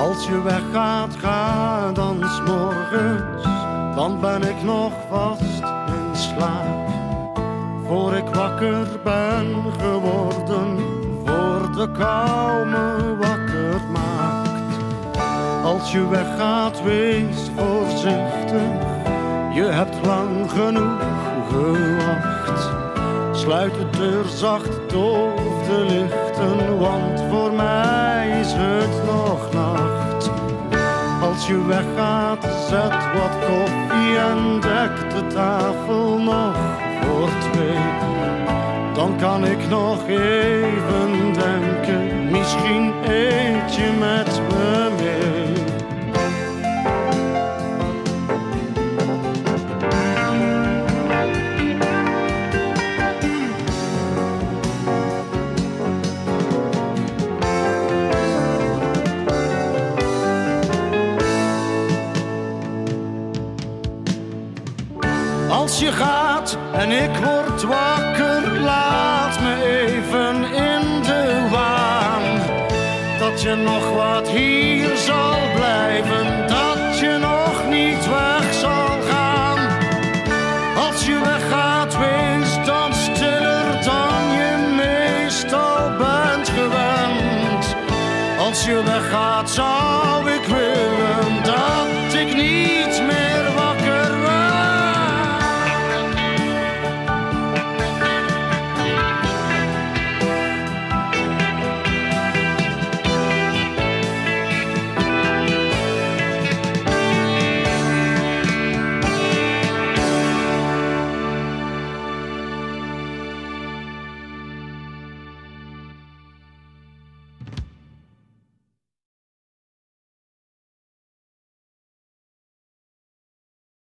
Als je weggaat, ga dan morgens, dan ben ik nog vast in slaap. Voor ik wakker ben geworden, voor de kou me wakker maakt. Als je weggaat, wees voorzichtig, je hebt lang genoeg gewacht. Sluit de deur zacht, doof de lichten, want voor mij is het nog nacht. Je weggaat, zet wat koffie en dek de tafel nog voor twee. Dan kan ik nog even denken, misschien eet je met Als je gaat en ik word wakker, laat me even in de waan. Dat je nog wat hier zal blijven, dat je nog niet weg zal gaan. Als je weggaat, wees dan stiller dan je meestal bent gewend. Als je weggaat, zou ik willen dat ik niet meer